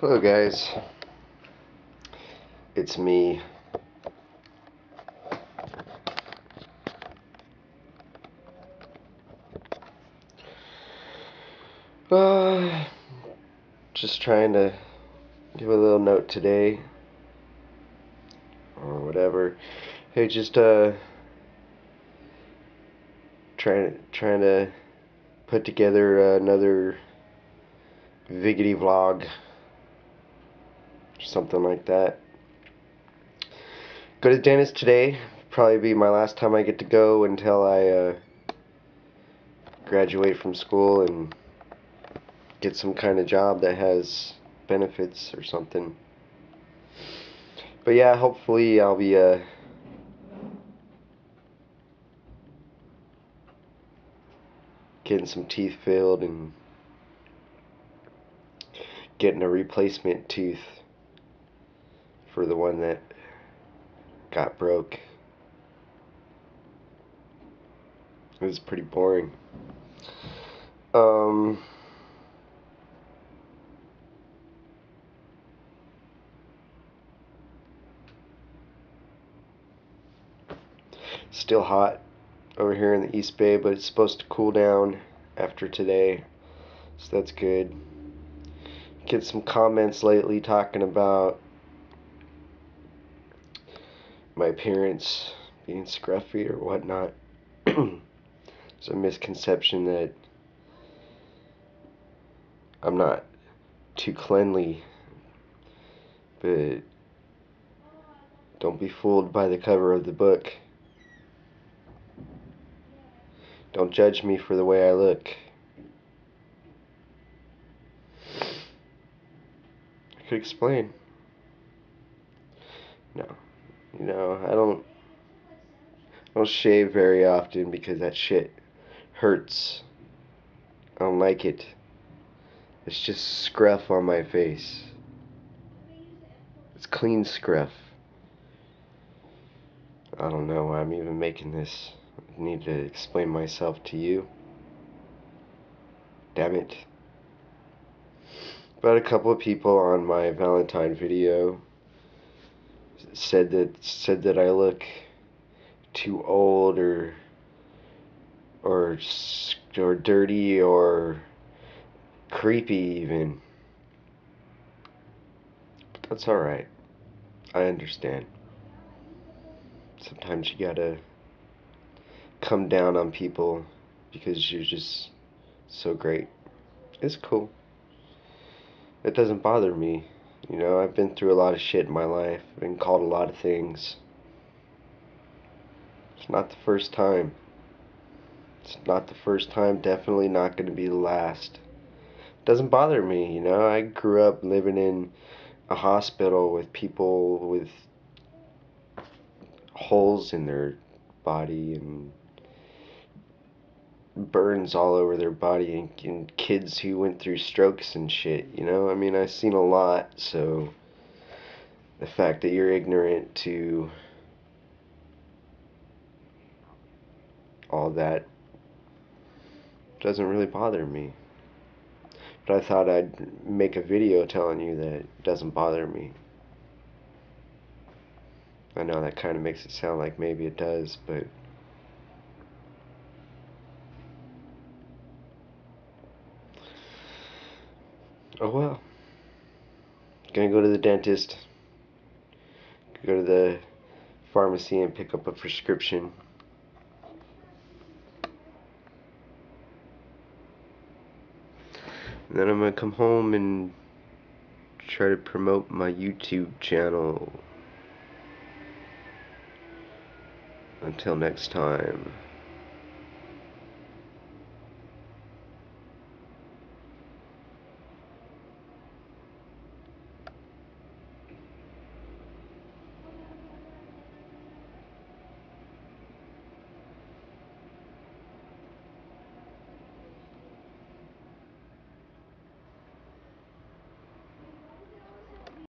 Hello guys, it's me. Uh, just trying to give a little note today or whatever. Hey, just uh trying trying to put together another Viggity vlog something like that. Go to dentist today. Probably be my last time I get to go until I uh, graduate from school and get some kind of job that has benefits or something. But yeah, hopefully I'll be uh, getting some teeth filled and getting a replacement tooth for the one that got broke. It was pretty boring. Um, still hot over here in the East Bay, but it's supposed to cool down after today, so that's good. Get some comments lately talking about my appearance being scruffy or whatnot. It's a misconception that I'm not too cleanly, but don't be fooled by the cover of the book. Don't judge me for the way I look. I could explain. No. You know, I don't I don't shave very often because that shit hurts. I don't like it. It's just scruff on my face. It's clean scruff. I don't know why I'm even making this. I need to explain myself to you. Damn it. But a couple of people on my Valentine video said that said that I look too old or or or dirty or creepy even. But that's all right. I understand. Sometimes you gotta come down on people because you're just so great. It's cool. It doesn't bother me. You know, I've been through a lot of shit in my life, I've been called a lot of things. It's not the first time. It's not the first time, definitely not going to be the last. It doesn't bother me, you know. I grew up living in a hospital with people with holes in their body and burns all over their body and, and, kids who went through strokes and shit, you know? I mean, I've seen a lot, so the fact that you're ignorant to all that doesn't really bother me. But I thought I'd make a video telling you that it doesn't bother me. I know that kind of makes it sound like maybe it does, but Oh well. Gonna go to the dentist. Go to the pharmacy and pick up a prescription. And then I'm gonna come home and try to promote my YouTube channel. Until next time.